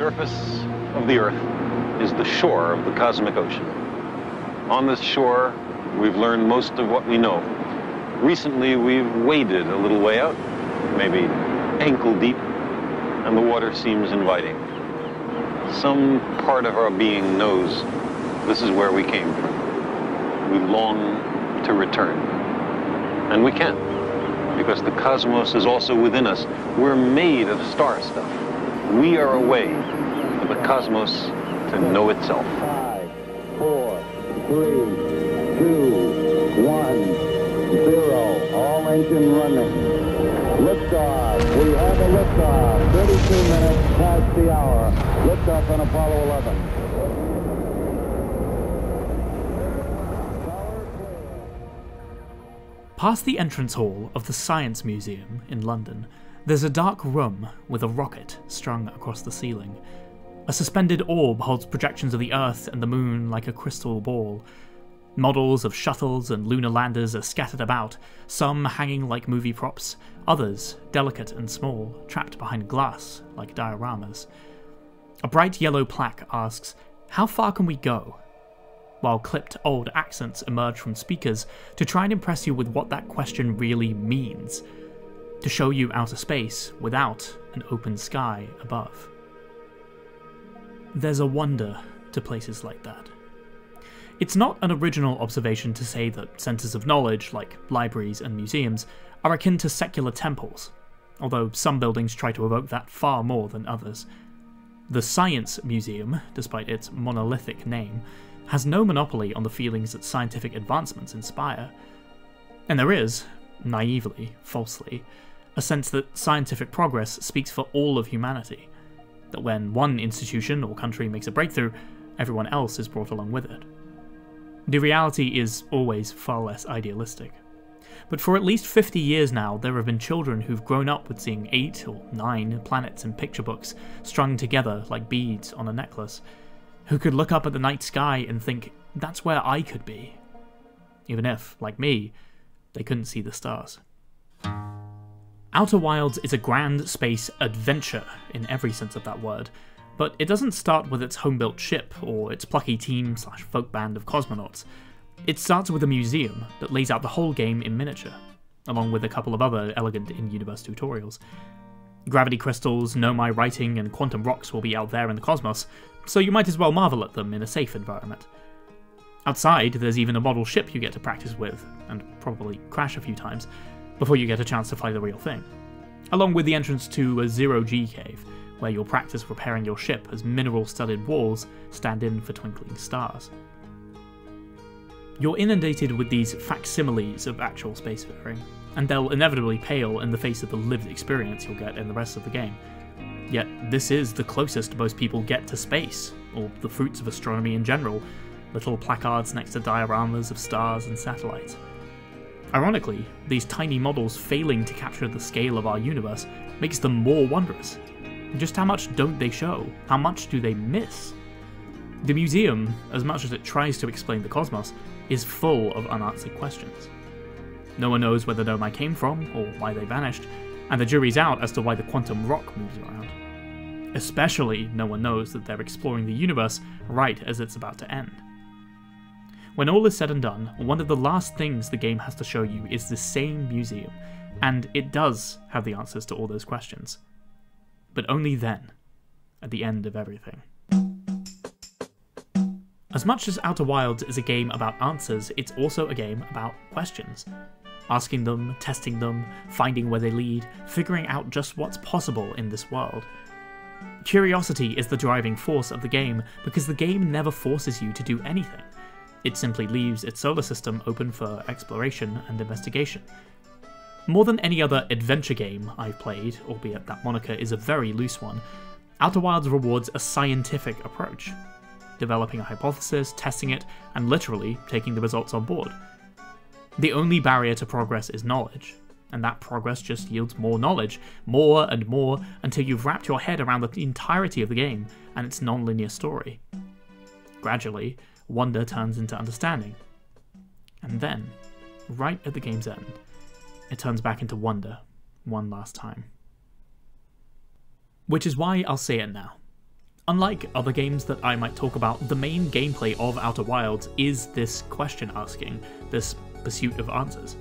surface of the Earth is the shore of the cosmic ocean. On this shore, we've learned most of what we know. Recently, we've waded a little way out, maybe ankle deep, and the water seems inviting. Some part of our being knows this is where we came from. We long to return. And we can, because the cosmos is also within us. We're made of star stuff. We are a the cosmos to know itself. Five, four, three, two, one, zero. All engine running. Liftoff. We have a liftoff. 32 minutes past the hour. Liftoff on Apollo 11. Past the entrance hall of the Science Museum in London, there's a dark room with a rocket strung across the ceiling. A suspended orb holds projections of the Earth and the Moon like a crystal ball. Models of shuttles and lunar landers are scattered about, some hanging like movie props, others delicate and small, trapped behind glass like dioramas. A bright yellow plaque asks, How far can we go? While clipped old accents emerge from speakers to try and impress you with what that question really means. To show you outer space without an open sky above. There's a wonder to places like that. It's not an original observation to say that centres of knowledge, like libraries and museums, are akin to secular temples, although some buildings try to evoke that far more than others. The Science Museum, despite its monolithic name, has no monopoly on the feelings that scientific advancements inspire. And there is, naively, falsely, a sense that scientific progress speaks for all of humanity, that when one institution or country makes a breakthrough, everyone else is brought along with it. The reality is always far less idealistic. But for at least 50 years now, there have been children who've grown up with seeing eight or nine planets in picture books strung together like beads on a necklace, who could look up at the night sky and think, that's where I could be. Even if, like me, they couldn't see the stars. Outer Wilds is a grand space adventure in every sense of that word, but it doesn't start with its home-built ship or its plucky team slash folk band of cosmonauts. It starts with a museum that lays out the whole game in miniature, along with a couple of other elegant in-universe tutorials. Gravity crystals, Nomai writing, and quantum rocks will be out there in the cosmos, so you might as well marvel at them in a safe environment. Outside, there's even a model ship you get to practice with, and probably crash a few times, before you get a chance to fly the real thing. Along with the entrance to a zero-G cave, where you'll practice repairing your ship as mineral-studded walls stand in for twinkling stars. You're inundated with these facsimiles of actual spacefaring, and they'll inevitably pale in the face of the lived experience you'll get in the rest of the game. Yet, this is the closest most people get to space, or the fruits of astronomy in general little placards next to dioramas of stars and satellites. Ironically, these tiny models failing to capture the scale of our universe makes them more wondrous. Just how much don't they show? How much do they miss? The museum, as much as it tries to explain the cosmos, is full of unanswered questions. No one knows where the Nomai came from, or why they vanished, and the jury's out as to why the quantum rock moves around. Especially, no one knows that they're exploring the universe right as it's about to end. When all is said and done, one of the last things the game has to show you is the same museum, and it does have the answers to all those questions. But only then, at the end of everything. As much as Outer Wilds is a game about answers, it's also a game about questions. Asking them, testing them, finding where they lead, figuring out just what's possible in this world. Curiosity is the driving force of the game because the game never forces you to do anything. It simply leaves its solar system open for exploration and investigation. More than any other adventure game I've played, albeit that moniker is a very loose one, Outer Wilds rewards a scientific approach, developing a hypothesis, testing it, and literally taking the results on board. The only barrier to progress is knowledge, and that progress just yields more knowledge, more and more, until you've wrapped your head around the entirety of the game and its non-linear story. Gradually, wonder turns into understanding. And then, right at the game's end, it turns back into wonder one last time. Which is why I'll say it now. Unlike other games that I might talk about, the main gameplay of Outer Wilds is this question asking, this pursuit of answers.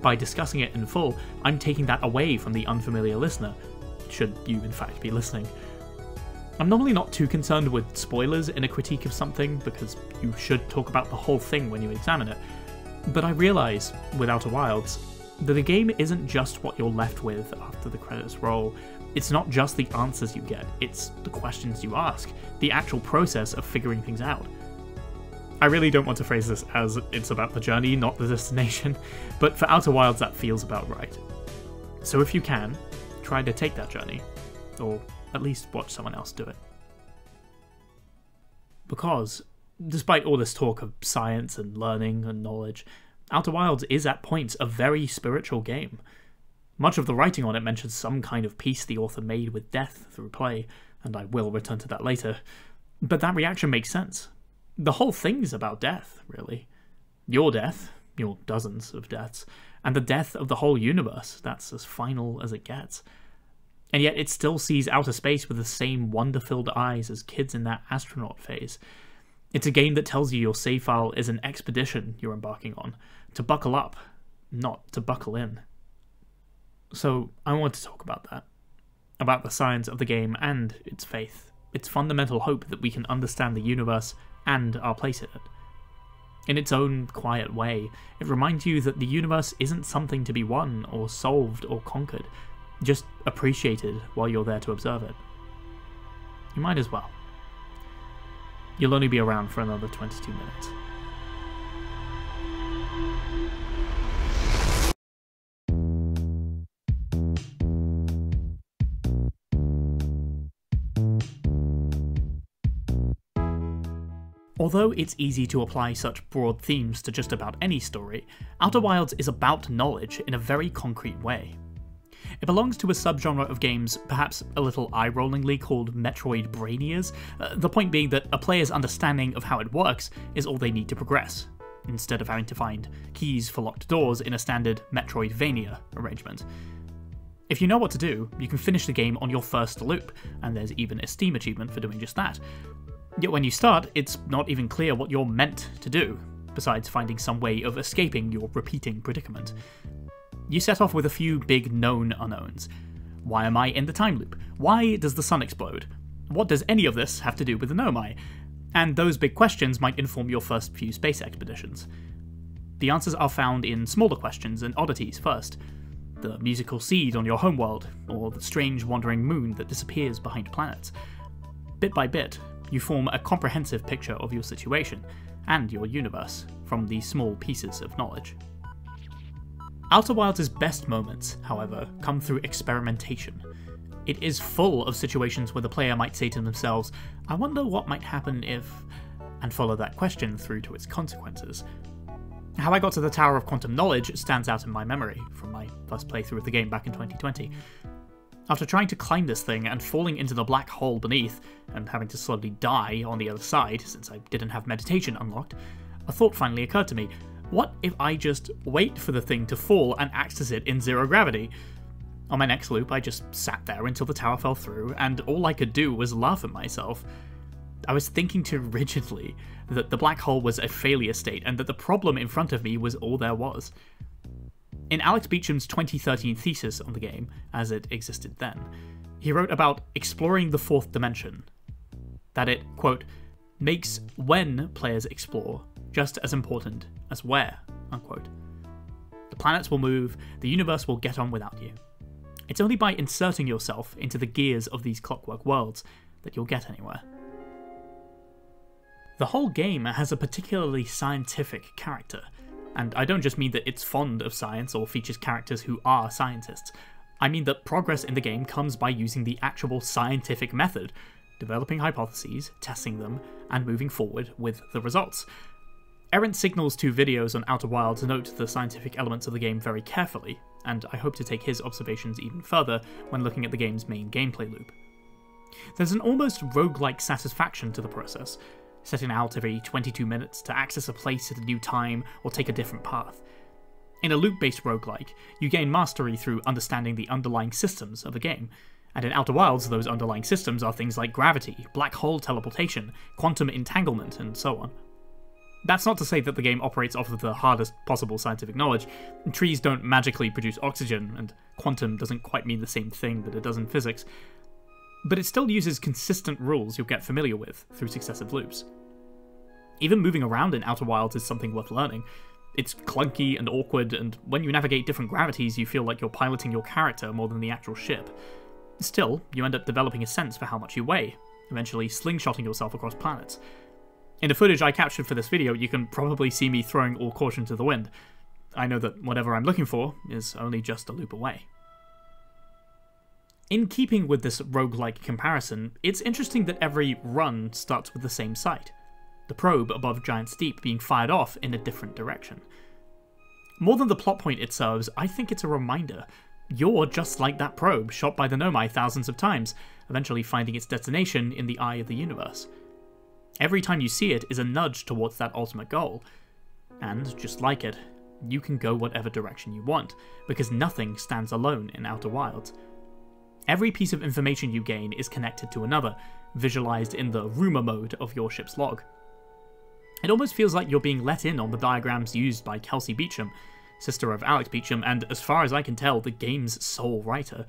By discussing it in full, I'm taking that away from the unfamiliar listener, should you in fact be listening. I'm normally not too concerned with spoilers in a critique of something, because you should talk about the whole thing when you examine it. But I realise, with Outer Wilds, that a game isn't just what you're left with after the credits roll. It's not just the answers you get, it's the questions you ask, the actual process of figuring things out. I really don't want to phrase this as it's about the journey, not the destination, but for Outer Wilds that feels about right. So if you can, try to take that journey, or at least watch someone else do it. Because, despite all this talk of science and learning and knowledge, Outer Wilds is at points a very spiritual game. Much of the writing on it mentions some kind of peace the author made with death through play, and I will return to that later. But that reaction makes sense, the whole thing's about death, really. Your death, your dozens of deaths, and the death of the whole universe. That's as final as it gets. And yet it still sees outer space with the same wonder filled eyes as kids in that astronaut phase. It's a game that tells you your save file is an expedition you're embarking on, to buckle up, not to buckle in. So I want to talk about that. About the science of the game and its faith, its fundamental hope that we can understand the universe and our place in it. In its own quiet way, it reminds you that the universe isn't something to be won or solved or conquered, just appreciated while you're there to observe it. You might as well. You'll only be around for another 22 minutes. Although it's easy to apply such broad themes to just about any story, Outer Wilds is about knowledge in a very concrete way. It belongs to a subgenre of games, perhaps a little eye rollingly called Metroidbrainias, uh, the point being that a player's understanding of how it works is all they need to progress, instead of having to find keys for locked doors in a standard Metroidvania arrangement. If you know what to do, you can finish the game on your first loop, and there's even a Steam achievement for doing just that. Yet when you start, it's not even clear what you're meant to do, besides finding some way of escaping your repeating predicament. You set off with a few big known unknowns. Why am I in the time loop? Why does the sun explode? What does any of this have to do with the Nomai? And those big questions might inform your first few space expeditions. The answers are found in smaller questions and oddities first. The musical seed on your homeworld, or the strange wandering moon that disappears behind planets. Bit by bit, you form a comprehensive picture of your situation and your universe from these small pieces of knowledge. Outer Wilds' best moments, however, come through experimentation. It is full of situations where the player might say to themselves, I wonder what might happen if, and follow that question through to its consequences. How I got to the Tower of Quantum Knowledge stands out in my memory from my first playthrough of the game back in 2020. After trying to climb this thing and falling into the black hole beneath, and having to slowly die on the other side since I didn't have meditation unlocked, a thought finally occurred to me. What if I just wait for the thing to fall and access it in zero gravity? On my next loop, I just sat there until the tower fell through, and all I could do was laugh at myself. I was thinking too rigidly that the black hole was a failure state and that the problem in front of me was all there was. In Alex Beachum's 2013 thesis on the game, as it existed then, he wrote about exploring the fourth dimension. That it, quote, makes when players explore just as important as where, unquote. The planets will move, the universe will get on without you. It's only by inserting yourself into the gears of these clockwork worlds that you'll get anywhere. The whole game has a particularly scientific character, and I don't just mean that it's fond of science or features characters who are scientists. I mean that progress in the game comes by using the actual scientific method, developing hypotheses, testing them, and moving forward with the results. Errant Signal's two videos on Outer Wilds note the scientific elements of the game very carefully, and I hope to take his observations even further when looking at the game's main gameplay loop. There's an almost roguelike satisfaction to the process, setting out every 22 minutes to access a place at a new time or take a different path. In a loop based roguelike, you gain mastery through understanding the underlying systems of a game, And in Outer Wilds, those underlying systems are things like gravity, black hole teleportation, quantum entanglement, and so on. That's not to say that the game operates off of the hardest possible scientific knowledge. Trees don't magically produce oxygen, and quantum doesn't quite mean the same thing that it does in physics. But it still uses consistent rules you'll get familiar with through successive loops. Even moving around in Outer Wilds is something worth learning. It's clunky and awkward, and when you navigate different gravities, you feel like you're piloting your character more than the actual ship. Still, you end up developing a sense for how much you weigh, eventually slingshotting yourself across planets. In the footage I captured for this video, you can probably see me throwing all caution to the wind. I know that whatever I'm looking for is only just a loop away. In keeping with this roguelike comparison, it's interesting that every run starts with the same site the probe above Giant's Deep being fired off in a different direction. More than the plot point it serves, I think it's a reminder. You're just like that probe shot by the Nomai thousands of times, eventually finding its destination in the eye of the universe. Every time you see it is a nudge towards that ultimate goal. And, just like it, you can go whatever direction you want, because nothing stands alone in Outer Wilds. Every piece of information you gain is connected to another, visualized in the rumour mode of your ship's log. It almost feels like you're being let in on the diagrams used by Kelsey Beachum, sister of Alex Beachum, and as far as I can tell, the game's sole writer.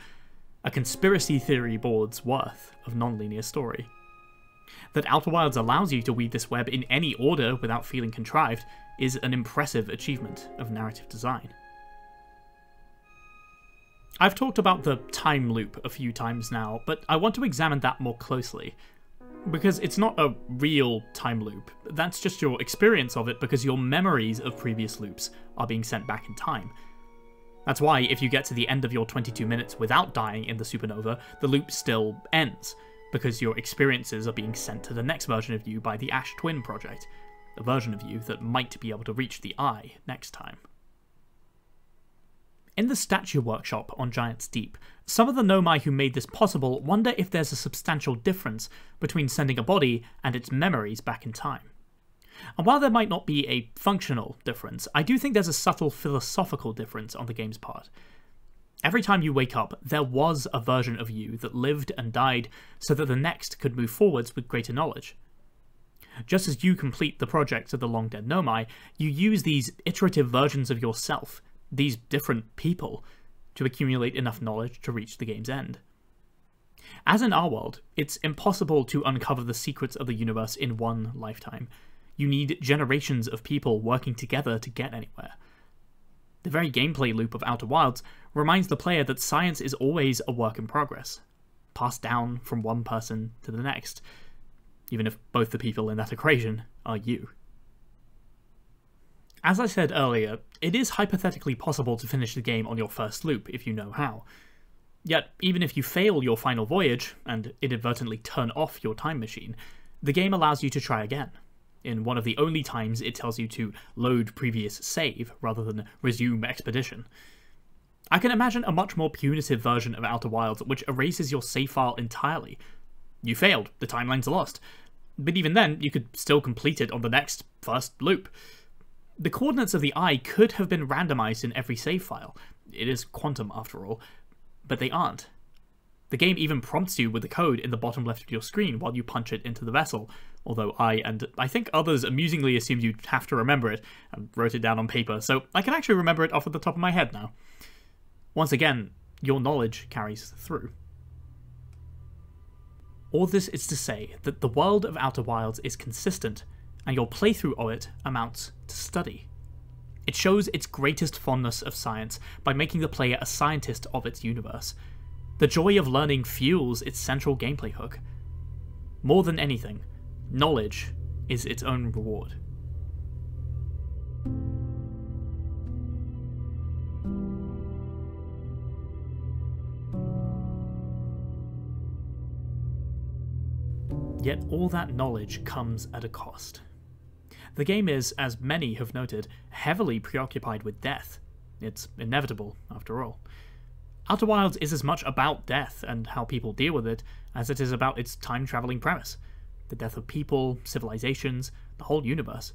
A conspiracy theory board's worth of non-linear story. That Outer Wilds allows you to weave this web in any order without feeling contrived is an impressive achievement of narrative design. I've talked about the time loop a few times now, but I want to examine that more closely. Because it's not a real time loop, that's just your experience of it because your memories of previous loops are being sent back in time. That's why, if you get to the end of your 22 minutes without dying in the supernova, the loop still ends, because your experiences are being sent to the next version of you by the Ash Twin project, a version of you that might be able to reach the eye next time. In the statue workshop on Giant's Deep, some of the Nomai who made this possible wonder if there's a substantial difference between sending a body and its memories back in time. And while there might not be a functional difference, I do think there's a subtle philosophical difference on the game's part. Every time you wake up, there was a version of you that lived and died so that the next could move forwards with greater knowledge. Just as you complete the projects of the long dead Nomai, you use these iterative versions of yourself, these different people, to accumulate enough knowledge to reach the game's end. As in our world, it's impossible to uncover the secrets of the universe in one lifetime. You need generations of people working together to get anywhere. The very gameplay loop of Outer Wilds reminds the player that science is always a work in progress, passed down from one person to the next, even if both the people in that equation are you. As I said earlier, it is hypothetically possible to finish the game on your first loop if you know how. Yet, even if you fail your final voyage, and inadvertently turn off your time machine, the game allows you to try again. In one of the only times it tells you to load previous save rather than resume expedition. I can imagine a much more punitive version of Outer Wilds which erases your save file entirely. You failed, the timeline's lost. But even then, you could still complete it on the next first loop. The coordinates of the eye could have been randomized in every save file. It is quantum after all, but they aren't. The game even prompts you with the code in the bottom left of your screen while you punch it into the vessel, although I and I think others amusingly assumed you'd have to remember it and wrote it down on paper, so I can actually remember it off of the top of my head now. Once again, your knowledge carries through. All this is to say that the world of Outer Wilds is consistent, and your playthrough of it amounts to study. It shows its greatest fondness of science by making the player a scientist of its universe, the joy of learning fuels its central gameplay hook. More than anything, knowledge is its own reward. Yet all that knowledge comes at a cost. The game is, as many have noted, heavily preoccupied with death. It's inevitable, after all. Outer Wilds is as much about death and how people deal with it as it is about its time traveling premise the death of people, civilizations, the whole universe.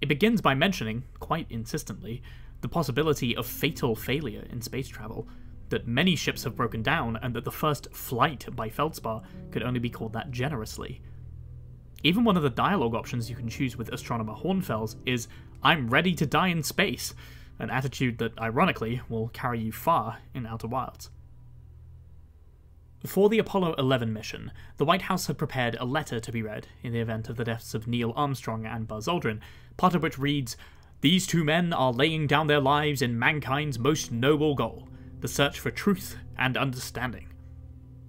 It begins by mentioning, quite insistently, the possibility of fatal failure in space travel, that many ships have broken down, and that the first flight by Feldspar could only be called that generously. Even one of the dialogue options you can choose with Astronomer Hornfels is, I'm ready to die in space, an attitude that, ironically, will carry you far in Outer Wilds. For the Apollo 11 mission, the White House had prepared a letter to be read in the event of the deaths of Neil Armstrong and Buzz Aldrin, part of which reads These two men are laying down their lives in mankind's most noble goal, the search for truth and understanding.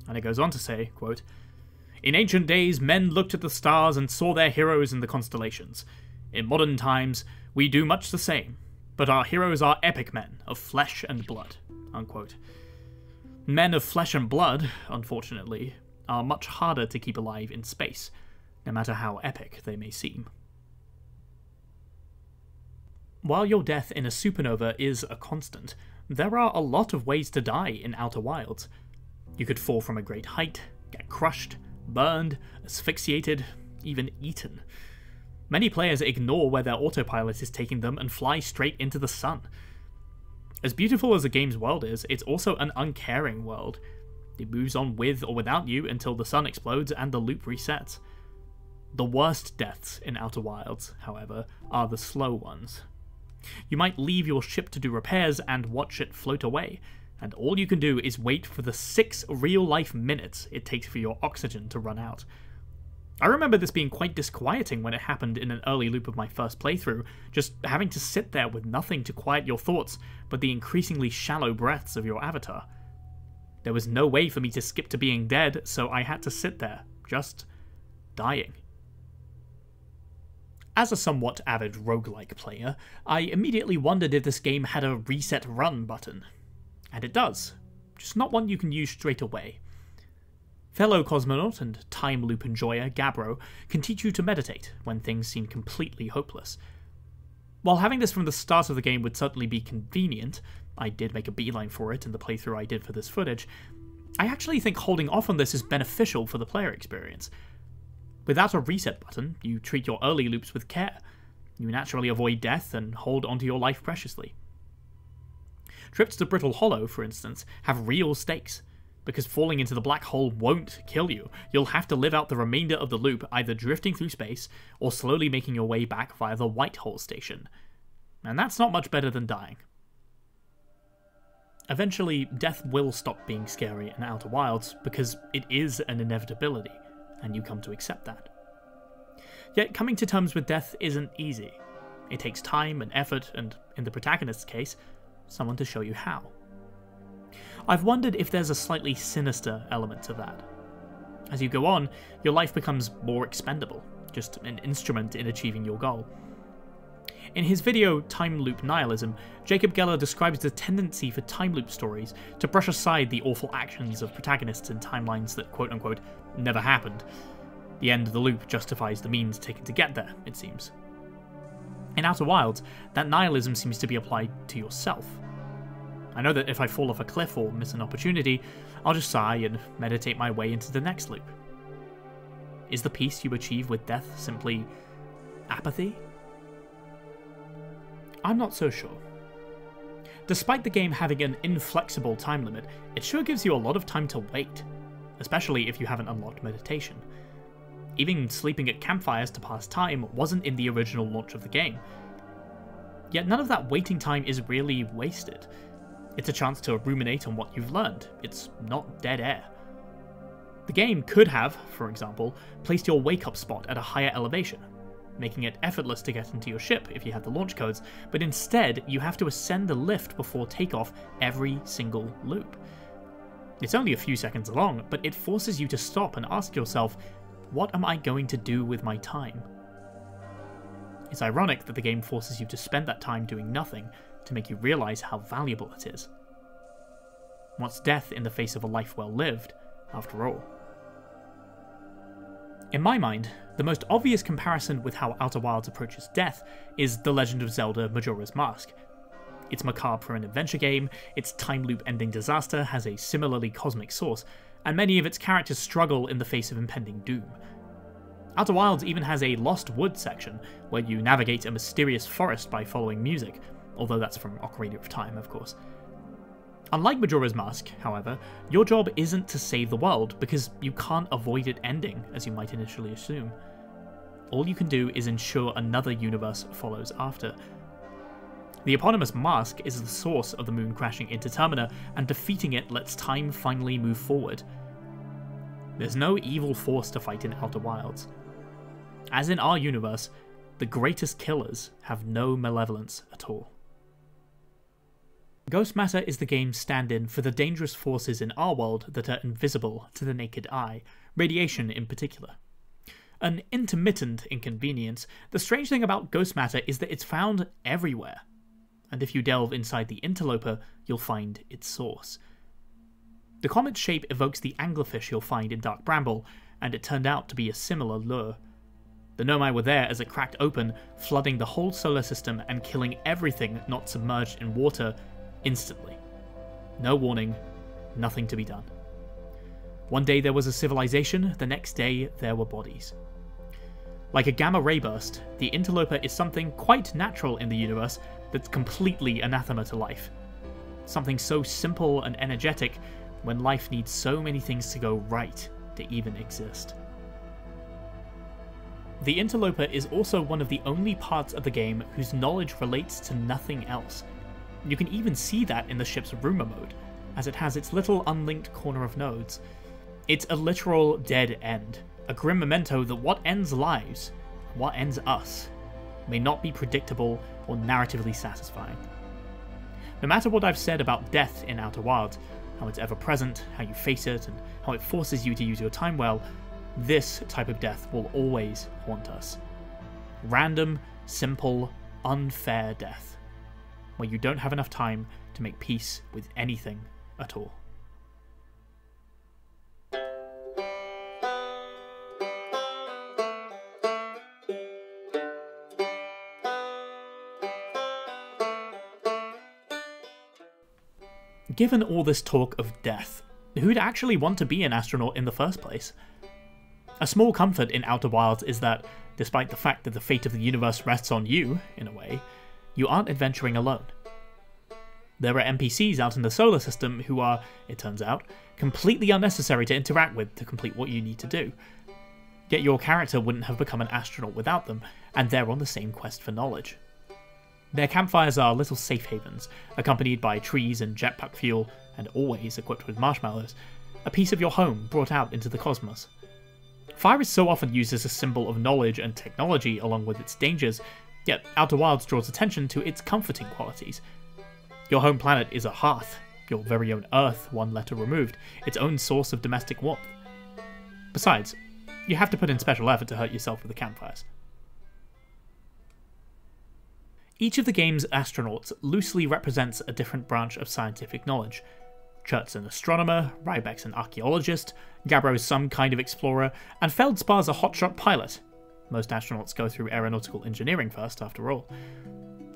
And it goes on to say, quote, In ancient days, men looked at the stars and saw their heroes in the constellations. In modern times, we do much the same, but our heroes are epic men of flesh and blood. Unquote. Men of flesh and blood, unfortunately, are much harder to keep alive in space, no matter how epic they may seem. While your death in a supernova is a constant, there are a lot of ways to die in Outer Wilds. You could fall from a great height, get crushed, burned, asphyxiated, even eaten. Many players ignore where their autopilot is taking them and fly straight into the sun. As beautiful as the game's world is, it's also an uncaring world. It moves on with or without you until the sun explodes and the loop resets. The worst deaths in Outer Wilds, however, are the slow ones. You might leave your ship to do repairs and watch it float away, and all you can do is wait for the six real life minutes it takes for your oxygen to run out. I remember this being quite disquieting when it happened in an early loop of my first playthrough, just having to sit there with nothing to quiet your thoughts but the increasingly shallow breaths of your avatar. There was no way for me to skip to being dead, so I had to sit there, just dying. As a somewhat avid roguelike player, I immediately wondered if this game had a reset run button. And it does, just not one you can use straight away. Fellow cosmonaut and time loop enjoyer Gabbro can teach you to meditate when things seem completely hopeless. While having this from the start of the game would certainly be convenient, I did make a beeline for it in the playthrough I did for this footage, I actually think holding off on this is beneficial for the player experience. Without a reset button, you treat your early loops with care. You naturally avoid death and hold onto your life preciously. Trips to Brittle Hollow, for instance, have real stakes because falling into the black hole won't kill you. You'll have to live out the remainder of the loop either drifting through space or slowly making your way back via the White Hole station. And that's not much better than dying. Eventually, death will stop being scary in Outer Wilds because it is an inevitability, and you come to accept that. Yet, coming to terms with death isn't easy. It takes time and effort, and in the protagonist's case, someone to show you how. I've wondered if there's a slightly sinister element to that. As you go on, your life becomes more expendable, just an instrument in achieving your goal. In his video Time Loop Nihilism, Jacob Geller describes the tendency for time loop stories to brush aside the awful actions of protagonists in timelines that quote unquote never happened. The end of the loop justifies the means taken to get there, it seems. In Outer Wilds, that nihilism seems to be applied to yourself. I know that if I fall off a cliff or miss an opportunity, I'll just sigh and meditate my way into the next loop. Is the peace you achieve with death simply apathy? I'm not so sure. Despite the game having an inflexible time limit, it sure gives you a lot of time to wait, especially if you haven't unlocked meditation. Even sleeping at campfires to pass time wasn't in the original launch of the game. Yet none of that waiting time is really wasted. It's a chance to ruminate on what you've learned. It's not dead air. The game could have, for example, placed your wake up spot at a higher elevation, making it effortless to get into your ship if you had the launch codes, but instead you have to ascend the lift before takeoff every single loop. It's only a few seconds long, but it forces you to stop and ask yourself, what am I going to do with my time? It's ironic that the game forces you to spend that time doing nothing, to make you realize how valuable it is. What's death in the face of a life well lived, after all? In my mind, the most obvious comparison with how Outer Wilds approaches death is The Legend of Zelda Majora's Mask. It's macabre for an adventure game, its time loop ending disaster has a similarly cosmic source, and many of its characters struggle in the face of impending doom. Outer Wilds even has a Lost Wood section, where you navigate a mysterious forest by following music, although that's from Ocarina of Time, of course. Unlike Majora's Mask, however, your job isn't to save the world because you can't avoid it ending, as you might initially assume. All you can do is ensure another universe follows after. The eponymous mask is the source of the moon crashing into Termina, and defeating it lets time finally move forward. There's no evil force to fight in Outer Wilds. As in our universe, the greatest killers have no malevolence at all. Ghost matter is the game's stand in for the dangerous forces in our world that are invisible to the naked eye, radiation in particular. An intermittent inconvenience, the strange thing about ghost matter is that it's found everywhere. And if you delve inside the interloper, you'll find its source. The comet's shape evokes the anglerfish you'll find in Dark Bramble, and it turned out to be a similar lure. The Nomai were there as it cracked open, flooding the whole solar system and killing everything not submerged in water instantly. No warning, nothing to be done. One day there was a civilization, the next day there were bodies. Like a gamma ray burst, the interloper is something quite natural in the universe that's completely anathema to life. Something so simple and energetic when life needs so many things to go right to even exist. The interloper is also one of the only parts of the game whose knowledge relates to nothing else. You can even see that in the ship's rumor mode, as it has its little unlinked corner of nodes. It's a literal dead end, a grim memento that what ends lives, what ends us, may not be predictable or narratively satisfying. No matter what I've said about death in Outer Wilds, how it's ever present, how you face it, and how it forces you to use your time well, this type of death will always haunt us. Random, simple, unfair death, where you don't have enough time to make peace with anything at all. Given all this talk of death, who'd actually want to be an astronaut in the first place? A small comfort in Outer Wilds is that, despite the fact that the fate of the universe rests on you, in a way, you aren't adventuring alone. There are NPCs out in the solar system who are, it turns out, completely unnecessary to interact with to complete what you need to do. Yet your character wouldn't have become an astronaut without them, and they're on the same quest for knowledge. Their campfires are little safe havens, accompanied by trees and jetpack fuel, and always equipped with marshmallows, a piece of your home brought out into the cosmos. Fire is so often used as a symbol of knowledge and technology along with its dangers, yet Outer Wilds draws attention to its comforting qualities. Your home planet is a hearth, your very own Earth, one letter removed, its own source of domestic warmth. Besides, you have to put in special effort to hurt yourself with the campfires. Each of the game's astronauts loosely represents a different branch of scientific knowledge, Chert's an astronomer, Riebeck's an archaeologist, Gabbro's some kind of explorer, and Feldspar's a hotshot pilot. Most astronauts go through aeronautical engineering first, after all.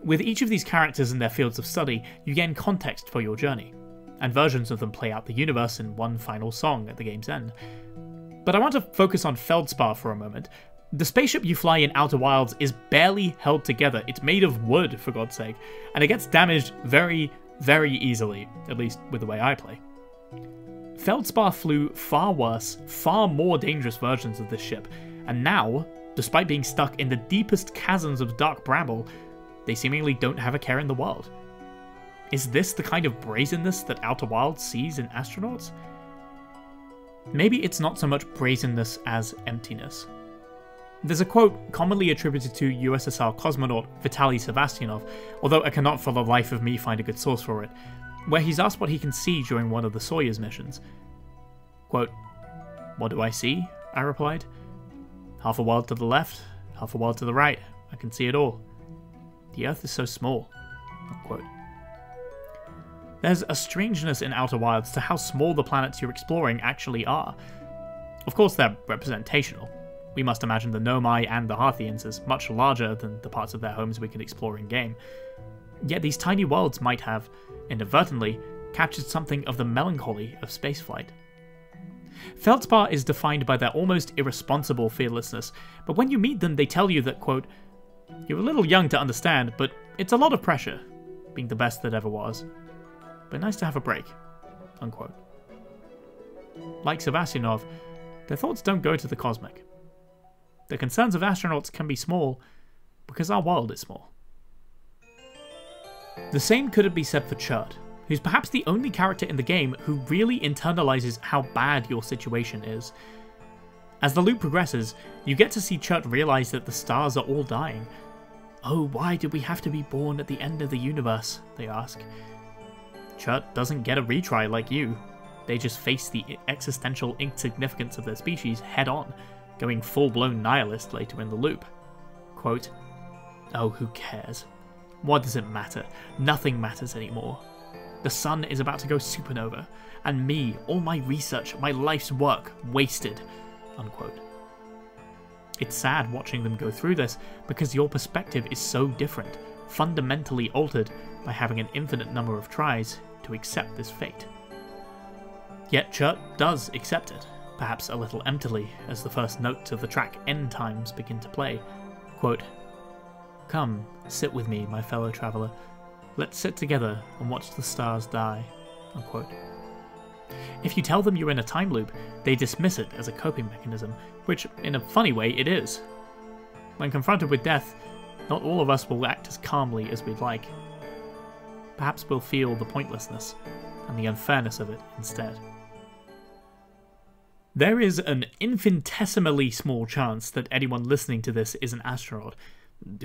With each of these characters in their fields of study, you gain context for your journey, and versions of them play out the universe in one final song at the game's end. But I want to focus on Feldspar for a moment. The spaceship you fly in Outer Wilds is barely held together. It's made of wood, for God's sake, and it gets damaged very, very easily, at least with the way I play. Feldspar flew far worse, far more dangerous versions of this ship, and now, despite being stuck in the deepest chasms of Dark Bramble, they seemingly don't have a care in the world. Is this the kind of brazenness that Outer Wilds sees in astronauts? Maybe it's not so much brazenness as emptiness. There's a quote commonly attributed to USSR cosmonaut Vitaly Sevastyanov, although I cannot for the life of me find a good source for it, where he's asked what he can see during one of the Soyuz missions. Quote, What do I see? I replied. Half a world to the left, half a world to the right. I can see it all. The Earth is so small. Unquote. There's a strangeness in Outer Wilds to how small the planets you're exploring actually are. Of course, they're representational. We must imagine the Nomai and the Hearthians as much larger than the parts of their homes we can explore in game. Yet these tiny worlds might have, inadvertently, captured something of the melancholy of spaceflight. Feldspar is defined by their almost irresponsible fearlessness, but when you meet them, they tell you that, quote, You're a little young to understand, but it's a lot of pressure, being the best that ever was. but nice to have a break. Unquote. Like Sevastyanov, their thoughts don't go to the cosmic. The concerns of astronauts can be small because our world is small. The same couldn't be said for Chert, who's perhaps the only character in the game who really internalizes how bad your situation is. As the loop progresses, you get to see Chert realize that the stars are all dying. Oh, why did we have to be born at the end of the universe? They ask. Chert doesn't get a retry like you. They just face the existential insignificance of their species head on, going full blown nihilist later in the loop. Quote, Oh, who cares? What does it matter? Nothing matters anymore. The sun is about to go supernova, and me, all my research, my life's work, wasted. Unquote. It's sad watching them go through this because your perspective is so different, fundamentally altered by having an infinite number of tries to accept this fate. Yet Chert does accept it, perhaps a little emptily, as the first notes of the track End Times begin to play. Quote, Come, sit with me, my fellow traveller. Let's sit together and watch the stars die. Unquote. If you tell them you're in a time loop, they dismiss it as a coping mechanism, which, in a funny way, it is. When confronted with death, not all of us will act as calmly as we'd like. Perhaps we'll feel the pointlessness and the unfairness of it instead. There is an infinitesimally small chance that anyone listening to this is an astronaut,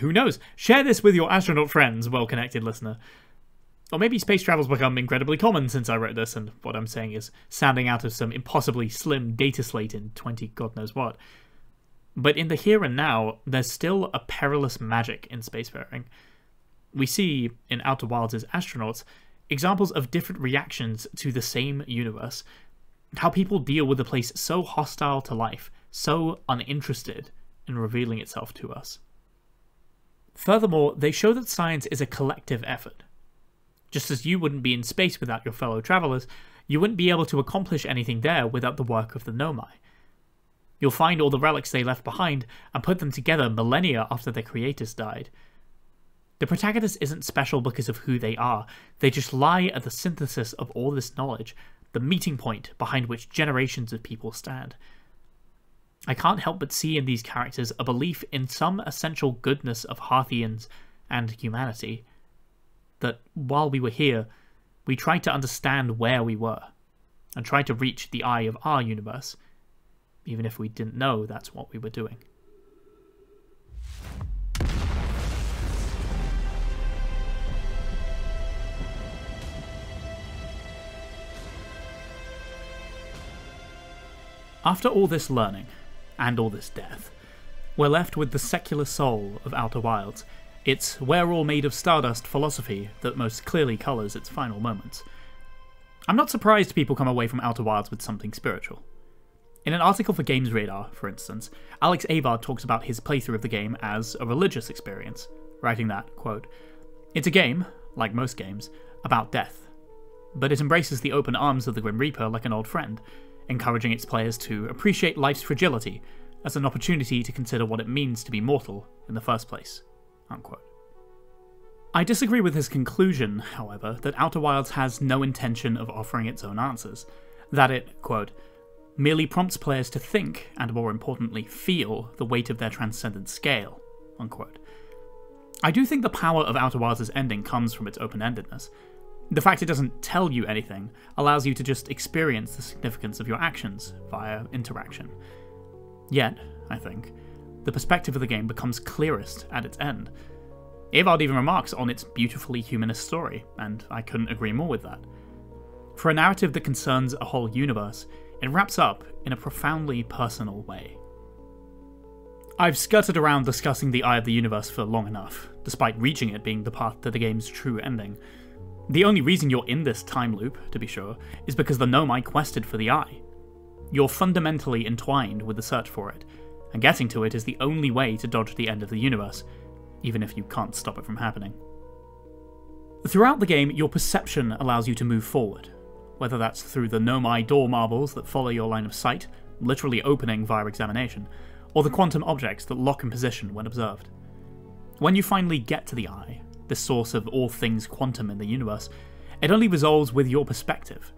who knows? Share this with your astronaut friends, well connected listener. Or maybe space travel's become incredibly common since I wrote this, and what I'm saying is sounding out of some impossibly slim data slate in 20 god knows what. But in the here and now, there's still a perilous magic in spacefaring. We see, in Outer Wilds' as astronauts, examples of different reactions to the same universe. How people deal with a place so hostile to life, so uninterested in revealing itself to us. Furthermore, they show that science is a collective effort. Just as you wouldn't be in space without your fellow travelers, you wouldn't be able to accomplish anything there without the work of the Nomai. You'll find all the relics they left behind and put them together millennia after their creators died. The protagonist isn't special because of who they are, they just lie at the synthesis of all this knowledge, the meeting point behind which generations of people stand. I can't help but see in these characters a belief in some essential goodness of Hearthians and humanity. That while we were here, we tried to understand where we were, and tried to reach the eye of our universe, even if we didn't know that's what we were doing. After all this learning, and all this death, we're left with the secular soul of Outer Wilds, its we're all made of stardust philosophy that most clearly colours its final moments. I'm not surprised people come away from Outer Wilds with something spiritual. In an article for Games Radar, for instance, Alex Avard talks about his playthrough of the game as a religious experience, writing that, quote, It's a game, like most games, about death, but it embraces the open arms of the Grim Reaper like an old friend, encouraging its players to appreciate life's fragility as an opportunity to consider what it means to be mortal in the first place. Unquote. I disagree with his conclusion, however, that Outer Wilds has no intention of offering its own answers, that it, quote, merely prompts players to think, and more importantly, feel the weight of their transcendent scale, unquote. I do think the power of Outer Wilds' ending comes from its open endedness, the fact it doesn't tell you anything allows you to just experience the significance of your actions via interaction. Yet, I think, the perspective of the game becomes clearest at its end. Avard even remarks on its beautifully humanist story, and I couldn't agree more with that. For a narrative that concerns a whole universe, it wraps up in a profoundly personal way. I've skirted around discussing the Eye of the Universe for long enough, despite reaching it being the path to the game's true ending. The only reason you're in this time loop, to be sure, is because the gnome Nomai quested for the eye. You're fundamentally entwined with the search for it, and getting to it is the only way to dodge the end of the universe, even if you can't stop it from happening. Throughout the game, your perception allows you to move forward, whether that's through the gnome Nomai door marbles that follow your line of sight, literally opening via examination, or the quantum objects that lock in position when observed. When you finally get to the eye, the source of all things quantum in the universe, It only resolves with your perspective,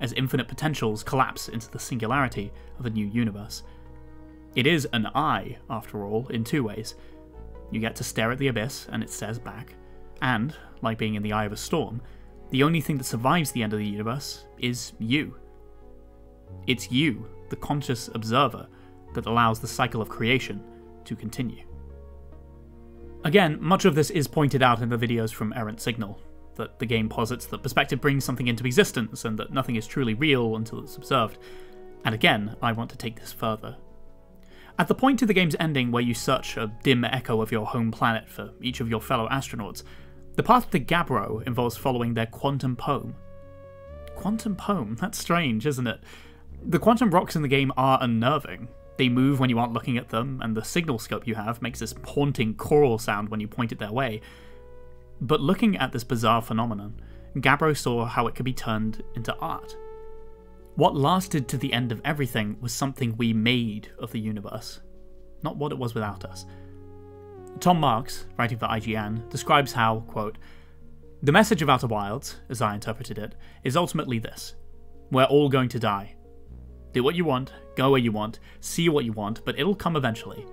as infinite potentials collapse into the singularity of a new universe. It is an eye, after all, in two ways. You get to stare at the abyss, and it stares back, and, like being in the eye of a storm, the only thing that survives the end of the universe is you. It's you, the conscious observer, that allows the cycle of creation to continue. Again, much of this is pointed out in the videos from Errant Signal, that the game posits that perspective brings something into existence and that nothing is truly real until it's observed. And again, I want to take this further. At the point of the game's ending where you search a dim echo of your home planet for each of your fellow astronauts, the path to Gabbro involves following their quantum poem. Quantum poem? That's strange, isn't it? The quantum rocks in the game are unnerving. They move when you aren't looking at them, and the signal scope you have makes this haunting choral sound when you point it their way. But looking at this bizarre phenomenon, Gabbro saw how it could be turned into art. What lasted to the end of everything was something we made of the universe, not what it was without us. Tom Marks, writing for IGN, describes how, quote, the message of Outer Wilds, as I interpreted it, is ultimately this We're all going to die. Do what you want, go where you want, see what you want, but it'll come eventually.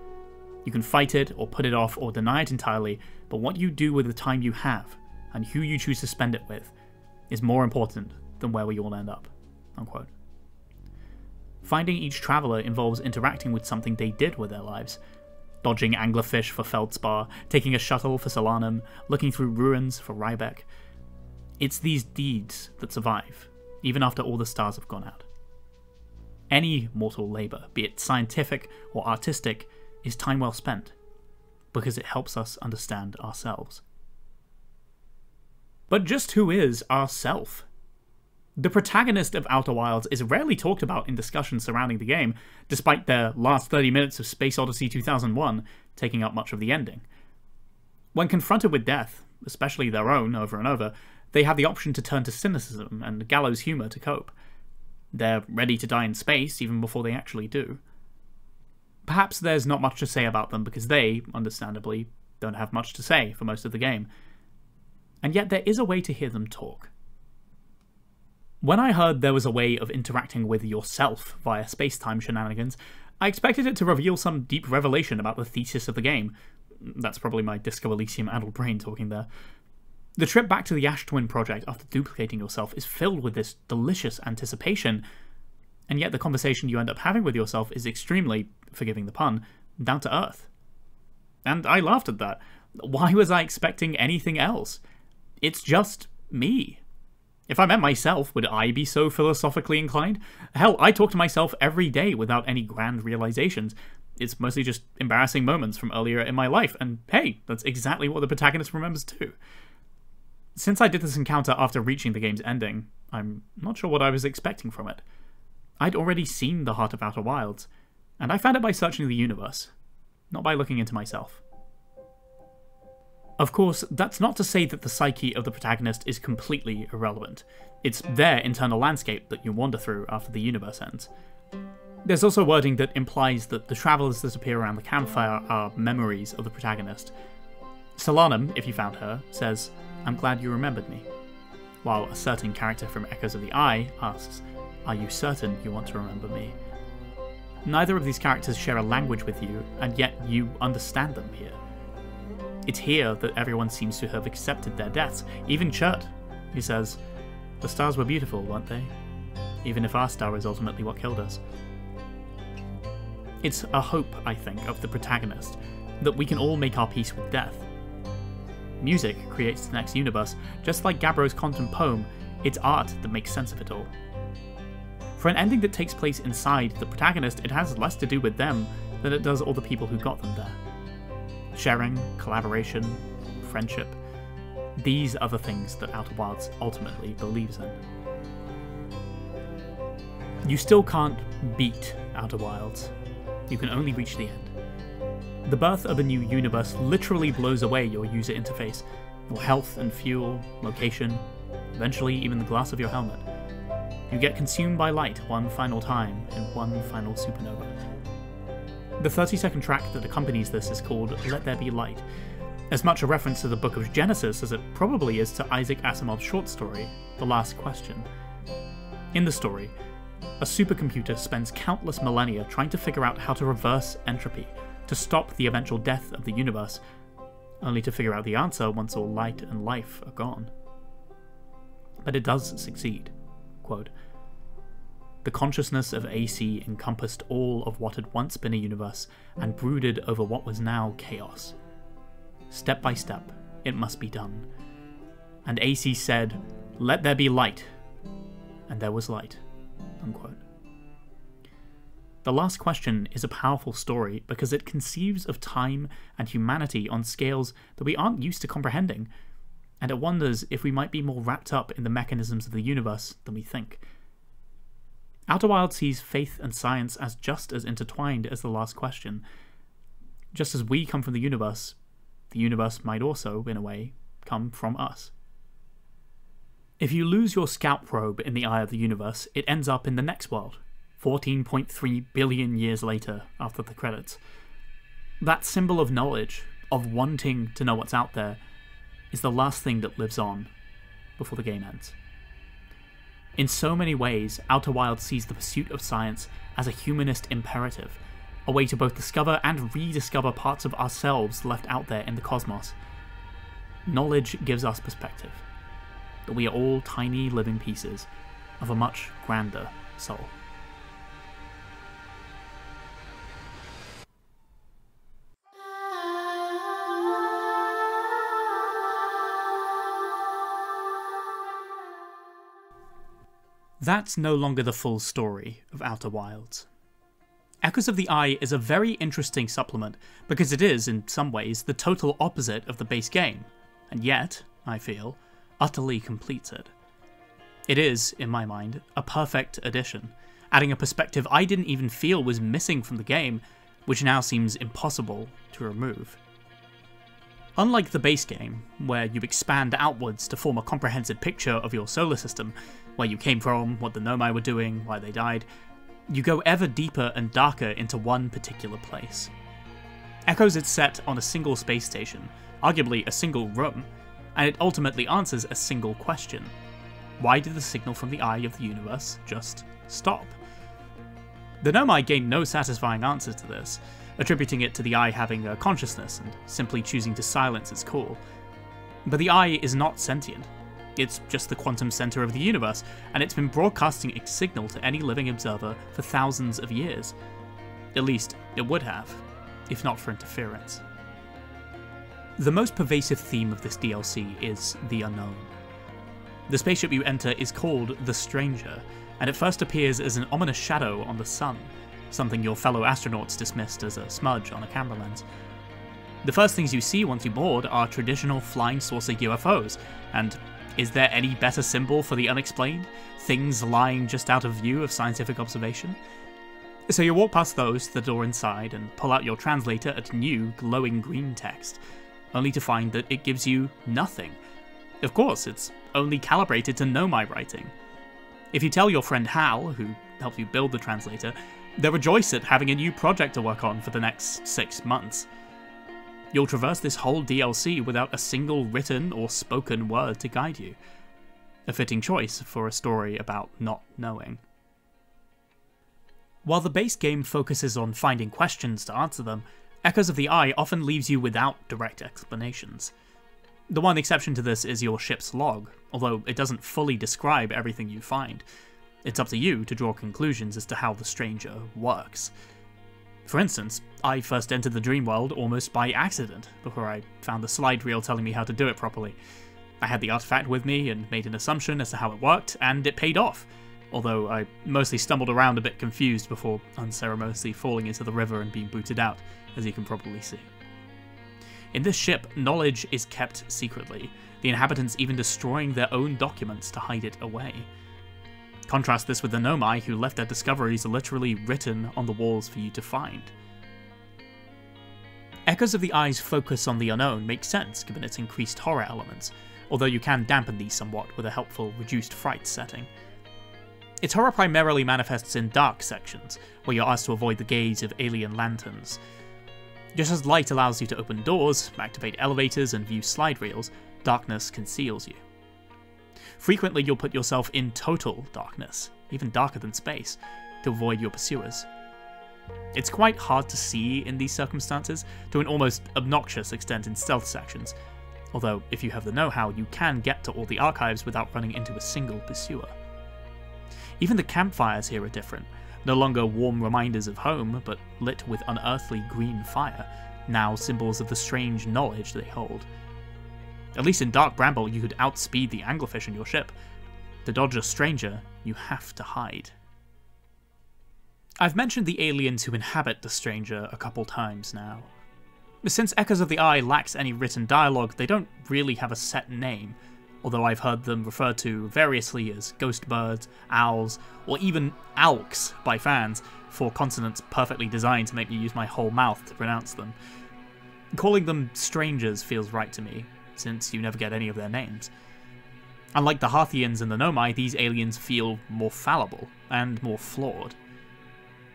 You can fight it, or put it off, or deny it entirely, but what you do with the time you have, and who you choose to spend it with, is more important than where we all end up. Unquote. Finding each traveller involves interacting with something they did with their lives. Dodging anglerfish for Feldspar, taking a shuttle for Solanum, looking through ruins for Riebeck. It's these deeds that survive, even after all the stars have gone out. Any mortal labour, be it scientific or artistic, is time well spent, because it helps us understand ourselves. But just who is ourself? The protagonist of Outer Wilds is rarely talked about in discussions surrounding the game, despite their last 30 minutes of Space Odyssey 2001 taking up much of the ending. When confronted with death, especially their own over and over, they have the option to turn to cynicism and gallows humour to cope. They're ready to die in space even before they actually do. Perhaps there's not much to say about them because they, understandably, don't have much to say for most of the game. And yet there is a way to hear them talk. When I heard there was a way of interacting with yourself via space-time shenanigans, I expected it to reveal some deep revelation about the thesis of the game. That's probably my Disco Elysium addled brain talking there. The trip back to the Ash Twin project after duplicating yourself is filled with this delicious anticipation, and yet the conversation you end up having with yourself is extremely, forgiving the pun, down to earth. And I laughed at that. Why was I expecting anything else? It's just me. If I met myself, would I be so philosophically inclined? Hell, I talk to myself every day without any grand realizations. It's mostly just embarrassing moments from earlier in my life, and hey, that's exactly what the protagonist remembers too. Since I did this encounter after reaching the game's ending, I'm not sure what I was expecting from it. I'd already seen the Heart of Outer Wilds, and I found it by searching the universe, not by looking into myself. Of course, that's not to say that the psyche of the protagonist is completely irrelevant. It's their internal landscape that you wander through after the universe ends. There's also wording that implies that the travellers that appear around the campfire are memories of the protagonist. Solanum, if you found her, says, I'm glad you remembered me. While a certain character from Echoes of the Eye asks, Are you certain you want to remember me? Neither of these characters share a language with you, and yet you understand them here. It's here that everyone seems to have accepted their deaths, even Chert. He says, The stars were beautiful, weren't they? Even if our star is ultimately what killed us. It's a hope, I think, of the protagonist that we can all make our peace with death. Music creates the next universe, just like Gabbro's quantum poem, it's art that makes sense of it all. For an ending that takes place inside the protagonist, it has less to do with them than it does all the people who got them there sharing, collaboration, friendship. These are the things that Outer Wilds ultimately believes in. You still can't beat Outer Wilds. You can only reach the end. The birth of a new universe literally blows away your user interface, your health and fuel, location, eventually even the glass of your helmet. You get consumed by light one final time in one final supernova. The 30 second track that accompanies this is called Let There Be Light. As much a reference to the book of Genesis as it probably is to Isaac Asimov's short story, The Last Question. In the story, a supercomputer spends countless millennia trying to figure out how to reverse entropy, to stop the eventual death of the universe, only to figure out the answer once all light and life are gone. But it does succeed. Quote, the consciousness of AC encompassed all of what had once been a universe and brooded over what was now chaos. Step by step, it must be done. And AC said, Let there be light. And there was light. Unquote. The last question is a powerful story because it conceives of time and humanity on scales that we aren't used to comprehending, and it wonders if we might be more wrapped up in the mechanisms of the universe than we think. Outer Wild sees faith and science as just as intertwined as the last question. Just as we come from the universe, the universe might also, in a way, come from us. If you lose your scout probe in the eye of the universe, it ends up in the next world, 14.3 billion years later after the credits. That symbol of knowledge, of wanting to know what's out there, is the last thing that lives on before the game ends. In so many ways, Outer Wilds sees the pursuit of science as a humanist imperative, a way to both discover and rediscover parts of ourselves left out there in the cosmos. Knowledge gives us perspective, that we are all tiny living pieces of a much grander soul. That's no longer the full story of Outer Wilds. Echoes of the Eye is a very interesting supplement because it is, in some ways, the total opposite of the base game, and yet, I feel, utterly completes it. It is, in my mind, a perfect addition, adding a perspective I didn't even feel was missing from the game, which now seems impossible to remove. Unlike the base game, where you expand outwards to form a comprehensive picture of your solar system, where you came from, what the Nomai were doing, why they died, you go ever deeper and darker into one particular place. Echoes is set on a single space station, arguably a single room, and it ultimately answers a single question. Why did the signal from the eye of the universe just stop? The Nomai gain no satisfying answers to this, attributing it to the eye having a consciousness and simply choosing to silence its call. But the eye is not sentient, it's just the quantum center of the universe, and it's been broadcasting its signal to any living observer for thousands of years. At least, it would have, if not for interference. The most pervasive theme of this DLC is the unknown. The spaceship you enter is called the Stranger, and it first appears as an ominous shadow on the sun, something your fellow astronauts dismissed as a smudge on a camera lens. The first things you see once you board are traditional flying saucer UFOs, and is there any better symbol for the unexplained? Things lying just out of view of scientific observation? So you walk past those to the door inside and pull out your translator at new glowing green text, only to find that it gives you nothing. Of course, it's only calibrated to Nomai writing. If you tell your friend Hal, who helped you build the translator, they'll rejoice at having a new project to work on for the next six months. You'll traverse this whole DLC without a single written or spoken word to guide you. A fitting choice for a story about not knowing. While the base game focuses on finding questions to answer them, Echoes of the Eye often leaves you without direct explanations. The one exception to this is your ship's log, although it doesn't fully describe everything you find. It's up to you to draw conclusions as to how the stranger works. For instance, I first entered the dream world almost by accident, before I found the slide reel telling me how to do it properly. I had the artifact with me and made an assumption as to how it worked, and it paid off, although I mostly stumbled around a bit confused before unceremoniously falling into the river and being booted out, as you can probably see. In this ship, knowledge is kept secretly, the inhabitants even destroying their own documents to hide it away. Contrast this with the Nomai, who left their discoveries literally written on the walls for you to find. Echoes of the Eye's focus on the unknown makes sense given its increased horror elements, although you can dampen these somewhat with a helpful reduced fright setting. Its horror primarily manifests in dark sections, where you're asked to avoid the gaze of alien lanterns. Just as light allows you to open doors, activate elevators, and view slide reels, darkness conceals you. Frequently, you'll put yourself in total darkness, even darker than space, to avoid your pursuers. It's quite hard to see in these circumstances, to an almost obnoxious extent in stealth sections, although if you have the know-how, you can get to all the archives without running into a single pursuer. Even the campfires here are different, no longer warm reminders of home, but lit with unearthly green fire, now symbols of the strange knowledge they hold. At least in Dark Bramble, you could outspeed the anglerfish in your ship. To dodge a stranger, you have to hide. I've mentioned the aliens who inhabit the stranger a couple times now. Since Echoes of the Eye lacks any written dialogue, they don't really have a set name, although I've heard them referred to variously as ghost birds, owls, or even owlks by fans, for consonants perfectly designed to make me use my whole mouth to pronounce them. Calling them strangers feels right to me, since you never get any of their names. Unlike the Hearthians and the Nomai, these aliens feel more fallible and more flawed.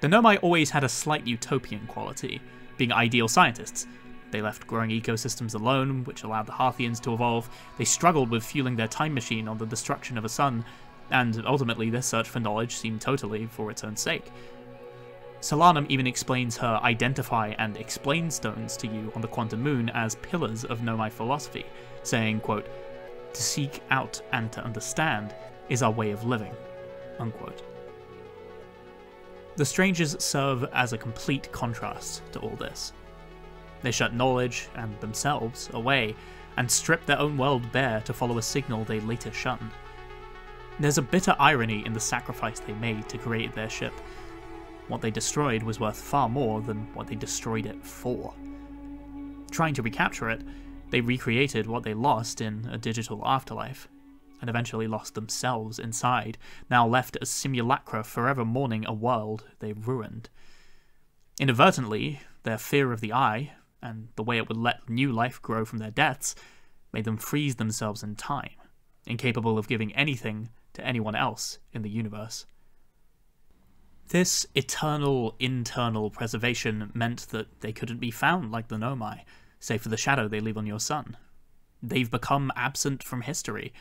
The Nomai always had a slight utopian quality, being ideal scientists, they left growing ecosystems alone, which allowed the Hearthians to evolve. They struggled with fueling their time machine on the destruction of a sun, and ultimately their search for knowledge seemed totally for its own sake. Solanum even explains her identify and explain stones to you on the Quantum Moon as pillars of Nomai philosophy, saying, quote, to seek out and to understand is our way of living, unquote. The strangers serve as a complete contrast to all this. They shut knowledge, and themselves, away, and strip their own world bare to follow a signal they later shunned. There's a bitter irony in the sacrifice they made to create their ship. What they destroyed was worth far more than what they destroyed it for. Trying to recapture it, they recreated what they lost in a digital afterlife, and eventually lost themselves inside, now left as simulacra forever mourning a world they ruined. Inadvertently, their fear of the eye, and the way it would let new life grow from their deaths made them freeze themselves in time, incapable of giving anything to anyone else in the universe. This eternal internal preservation meant that they couldn't be found like the Nomai, save for the shadow they leave on your sun. They've become absent from history.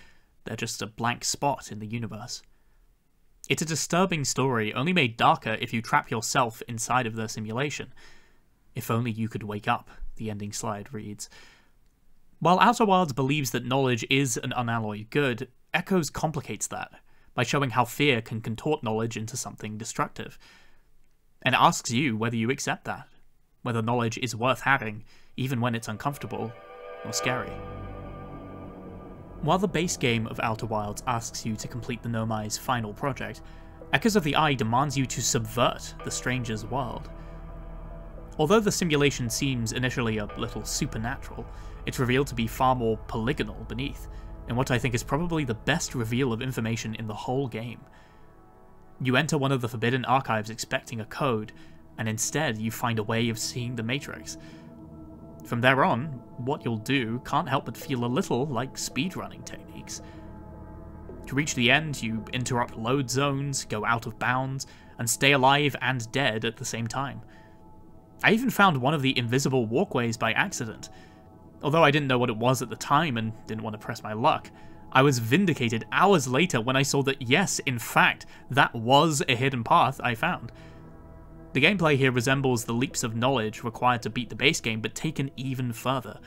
They're just a blank spot in the universe. It's a disturbing story, only made darker if you trap yourself inside of their simulation, if only you could wake up, the ending slide reads. While Outer Wilds believes that knowledge is an unalloyed good, Echoes complicates that by showing how fear can contort knowledge into something destructive. And asks you whether you accept that, whether knowledge is worth having, even when it's uncomfortable or scary. While the base game of Outer Wilds asks you to complete the Nomai's final project, Echoes of the Eye demands you to subvert the stranger's world. Although the simulation seems initially a little supernatural, it's revealed to be far more polygonal beneath, in what I think is probably the best reveal of information in the whole game. You enter one of the Forbidden Archives expecting a code, and instead you find a way of seeing the Matrix. From there on, what you'll do can't help but feel a little like speedrunning techniques. To reach the end, you interrupt load zones, go out of bounds, and stay alive and dead at the same time. I even found one of the invisible walkways by accident. Although I didn't know what it was at the time and didn't want to press my luck, I was vindicated hours later when I saw that yes, in fact, that was a hidden path I found. The gameplay here resembles the leaps of knowledge required to beat the base game, but taken even further.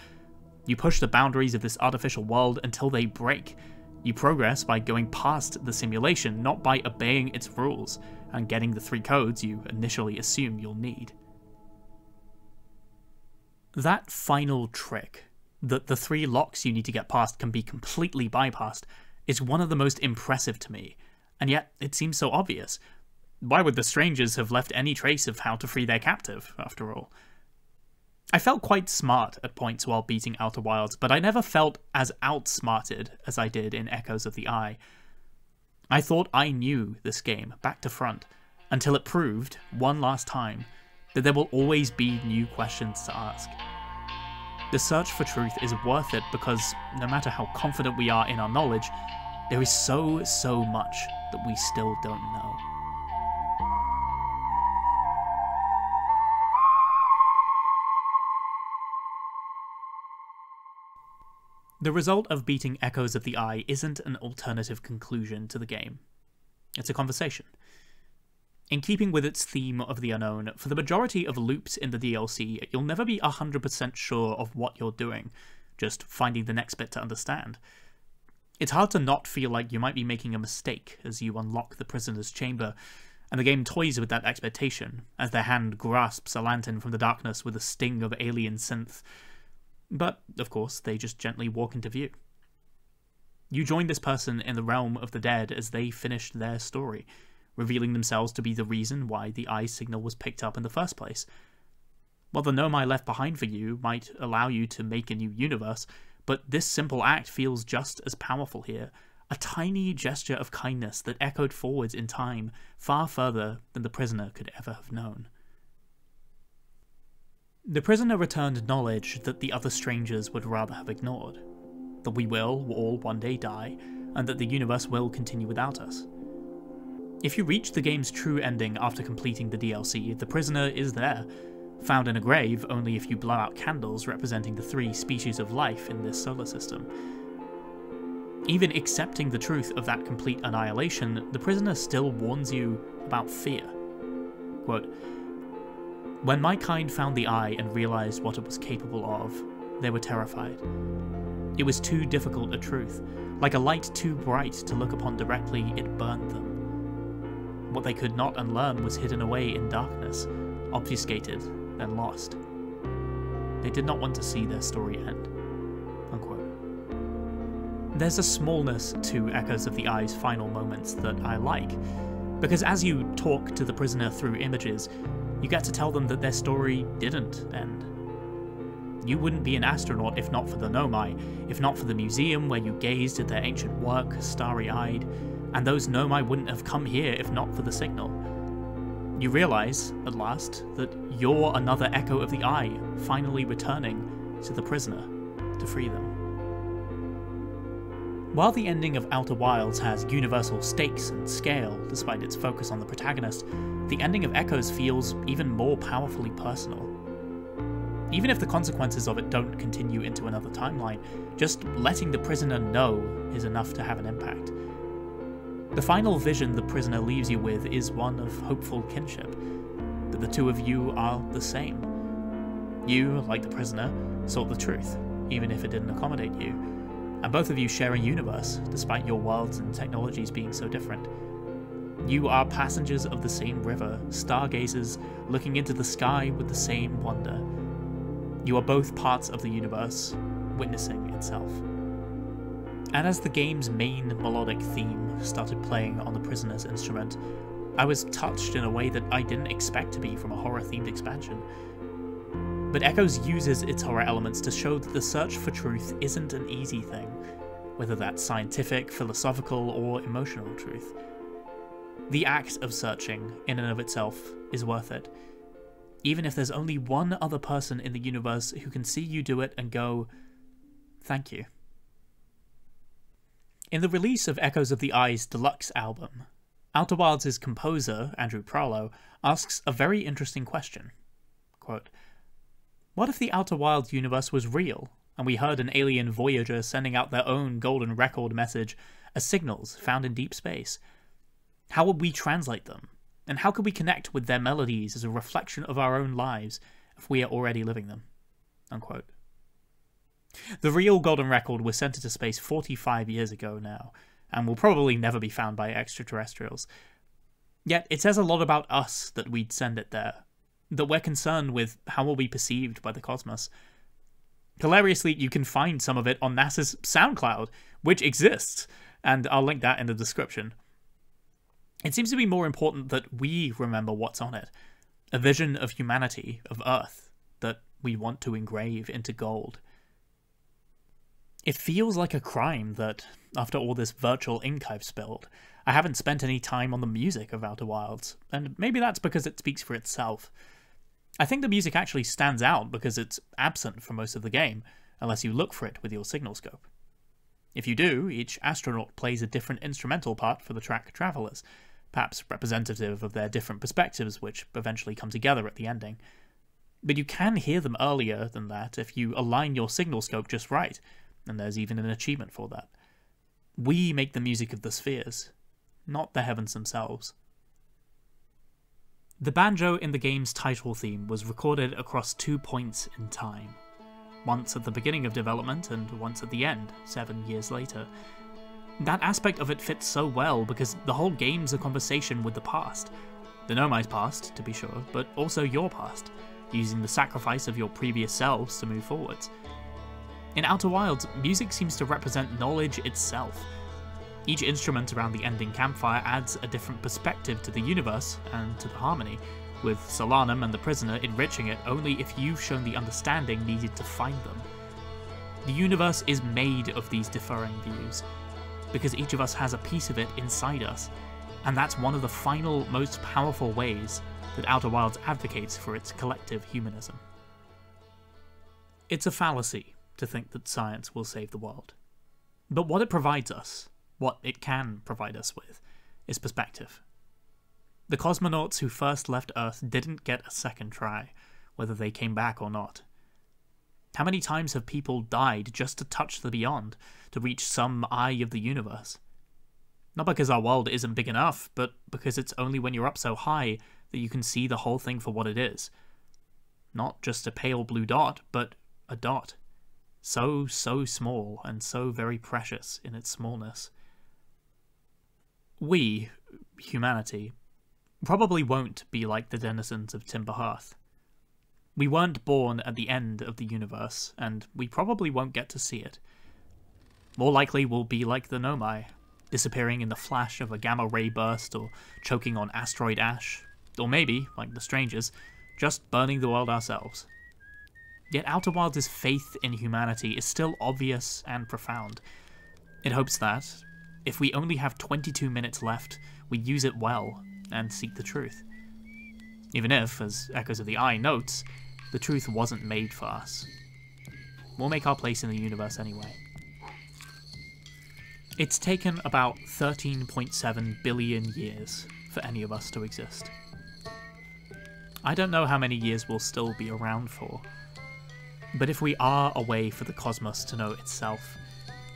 You push the boundaries of this artificial world until they break. You progress by going past the simulation, not by obeying its rules, and getting the three codes you initially assume you'll need. That final trick, that the three locks you need to get past can be completely bypassed, is one of the most impressive to me, and yet it seems so obvious. Why would the strangers have left any trace of how to free their captive, after all? I felt quite smart at points while beating Outer Wilds, but I never felt as outsmarted as I did in Echoes of the Eye. I thought I knew this game, back to front, until it proved, one last time, that there will always be new questions to ask. The search for truth is worth it because no matter how confident we are in our knowledge, there is so, so much that we still don't know. The result of beating Echoes of the Eye isn't an alternative conclusion to the game. It's a conversation, in keeping with its theme of the unknown, for the majority of loops in the DLC, you'll never be 100% sure of what you're doing, just finding the next bit to understand. It's hard to not feel like you might be making a mistake as you unlock the prisoner's chamber, and the game toys with that expectation as their hand grasps a lantern from the darkness with a sting of alien synth. But, of course, they just gently walk into view. You join this person in the realm of the dead as they finish their story revealing themselves to be the reason why the eye signal was picked up in the first place. While the Nomai left behind for you might allow you to make a new universe, but this simple act feels just as powerful here. A tiny gesture of kindness that echoed forwards in time, far further than the prisoner could ever have known. The prisoner returned knowledge that the other strangers would rather have ignored that we will all one day die, and that the universe will continue without us. If you reach the game's true ending after completing the DLC, the prisoner is there, found in a grave only if you blow out candles representing the three species of life in this solar system. Even accepting the truth of that complete annihilation, the prisoner still warns you about fear. Quote, When my kind found the eye and realized what it was capable of, they were terrified. It was too difficult a truth. Like a light too bright to look upon directly, it burned them. What they could not unlearn was hidden away in darkness, obfuscated and lost. They did not want to see their story end. Unquote. There's a smallness to Echoes of the Eye's final moments that I like, because as you talk to the prisoner through images, you get to tell them that their story didn't end. You wouldn't be an astronaut if not for the Nomai, if not for the museum where you gazed at their ancient work, starry eyed, and those Nomai wouldn't have come here if not for the signal. You realise, at last, that you're another echo of the eye, finally returning to the prisoner to free them. While the ending of Outer Wilds has universal stakes and scale, despite its focus on the protagonist, the ending of Echoes feels even more powerfully personal. Even if the consequences of it don't continue into another timeline, just letting the prisoner know is enough to have an impact. The final vision the prisoner leaves you with is one of hopeful kinship, that the two of you are the same. You, like the prisoner, sought the truth, even if it didn't accommodate you, and both of you share a universe, despite your worlds and technologies being so different. You are passengers of the same river, stargazers looking into the sky with the same wonder. You are both parts of the universe, witnessing itself. And as the game's main melodic theme started playing on the prisoner's instrument, I was touched in a way that I didn't expect to be from a horror themed expansion. But Echoes uses its horror elements to show that the search for truth isn't an easy thing, whether that's scientific, philosophical, or emotional truth. The act of searching, in and of itself, is worth it. Even if there's only one other person in the universe who can see you do it and go, thank you. In the release of Echoes of the Eye's deluxe album, Outer Wilds' composer, Andrew Prahlow, asks a very interesting question. Quote, what if the Outer Wilds universe was real, and we heard an alien Voyager sending out their own golden record message as signals found in deep space? How would we translate them? And how could we connect with their melodies as a reflection of our own lives if we are already living them? Unquote. The real golden record was sent into space 45 years ago now, and will probably never be found by extraterrestrials. Yet it says a lot about us that we'd send it there, that we're concerned with how we'll be perceived by the cosmos. Hilariously, you can find some of it on NASA's SoundCloud, which exists, and I'll link that in the description. It seems to be more important that we remember what's on it a vision of humanity, of Earth, that we want to engrave into gold. It feels like a crime that, after all this virtual ink I've spilled, I haven't spent any time on the music of Outer Wilds, and maybe that's because it speaks for itself. I think the music actually stands out because it's absent for most of the game, unless you look for it with your signal scope. If you do, each astronaut plays a different instrumental part for the track Travelers, perhaps representative of their different perspectives which eventually come together at the ending. But you can hear them earlier than that if you align your signal scope just right, and there's even an achievement for that. We make the music of the spheres, not the heavens themselves. The banjo in the game's title theme was recorded across two points in time once at the beginning of development and once at the end, seven years later. That aspect of it fits so well because the whole game's a conversation with the past. The Nomai's past, to be sure, but also your past, using the sacrifice of your previous selves to move forwards. In Outer Wilds, music seems to represent knowledge itself. Each instrument around the ending campfire adds a different perspective to the universe and to the harmony, with Solanum and the prisoner enriching it only if you've shown the understanding needed to find them. The universe is made of these differing views, because each of us has a piece of it inside us, and that's one of the final, most powerful ways that Outer Wilds advocates for its collective humanism. It's a fallacy to think that science will save the world. But what it provides us, what it can provide us with, is perspective. The cosmonauts who first left Earth didn't get a second try, whether they came back or not. How many times have people died just to touch the beyond, to reach some eye of the universe? Not because our world isn't big enough, but because it's only when you're up so high that you can see the whole thing for what it is. Not just a pale blue dot, but a dot. So, so small and so very precious in its smallness. We, humanity, probably won't be like the denizens of Timber Hearth. We weren't born at the end of the universe, and we probably won't get to see it. More likely we'll be like the Nomai, disappearing in the flash of a gamma ray burst or choking on asteroid ash, or maybe, like the strangers, just burning the world ourselves. Yet Outer Wilds' faith in humanity is still obvious and profound. It hopes that, if we only have 22 minutes left, we use it well and seek the truth. Even if, as Echoes of the Eye notes, the truth wasn't made for us. We'll make our place in the universe anyway. It's taken about 13.7 billion years for any of us to exist. I don't know how many years we'll still be around for, but if we are a way for the cosmos to know itself,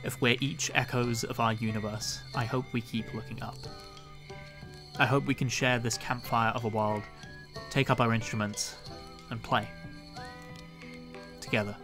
if we're each echoes of our universe, I hope we keep looking up. I hope we can share this campfire of a world, take up our instruments, and play. Together.